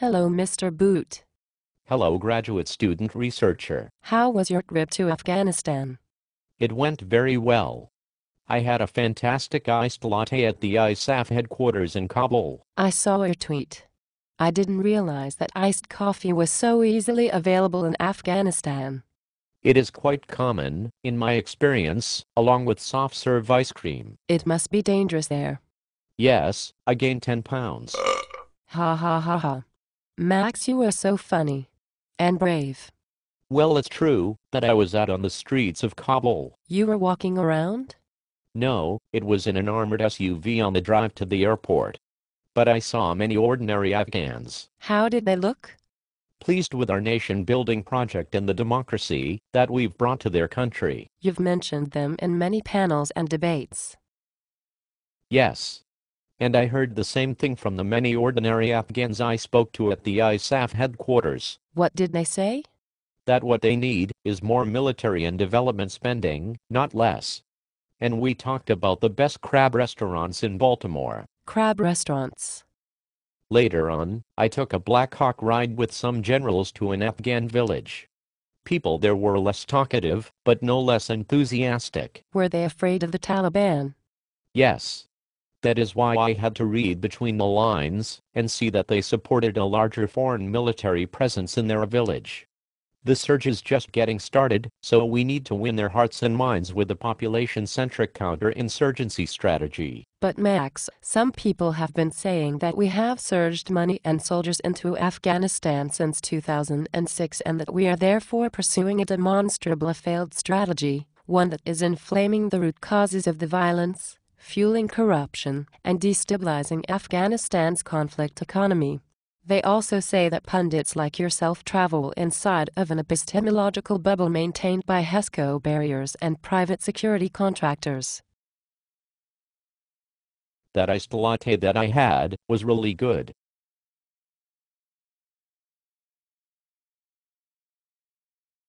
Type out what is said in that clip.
Hello, Mr. Boot. Hello, graduate student researcher. How was your trip to Afghanistan? It went very well. I had a fantastic iced latte at the ISAF headquarters in Kabul. I saw your tweet. I didn't realize that iced coffee was so easily available in Afghanistan. It is quite common, in my experience, along with soft serve ice cream. It must be dangerous there. Yes, I gained 10 pounds. Ha ha ha ha. Max, you are so funny. And brave. Well, it's true that I was out on the streets of Kabul. You were walking around? No, it was in an armored SUV on the drive to the airport. But I saw many ordinary Afghans. How did they look? Pleased with our nation building project and the democracy that we've brought to their country. You've mentioned them in many panels and debates. Yes. And I heard the same thing from the many ordinary Afghans I spoke to at the ISAF headquarters. What did they say? That what they need is more military and development spending, not less. And we talked about the best crab restaurants in Baltimore. Crab restaurants. Later on, I took a Black Hawk ride with some generals to an Afghan village. People there were less talkative, but no less enthusiastic. Were they afraid of the Taliban? Yes. That is why I had to read between the lines and see that they supported a larger foreign military presence in their village. The surge is just getting started, so we need to win their hearts and minds with a population-centric counterinsurgency strategy. But Max, some people have been saying that we have surged money and soldiers into Afghanistan since 2006 and that we are therefore pursuing a demonstrably failed strategy, one that is inflaming the root causes of the violence, fueling corruption, and destabilizing Afghanistan's conflict economy. They also say that pundits like yourself travel inside of an epistemological bubble maintained by HESCO barriers and private security contractors. That iced latte that I had was really good.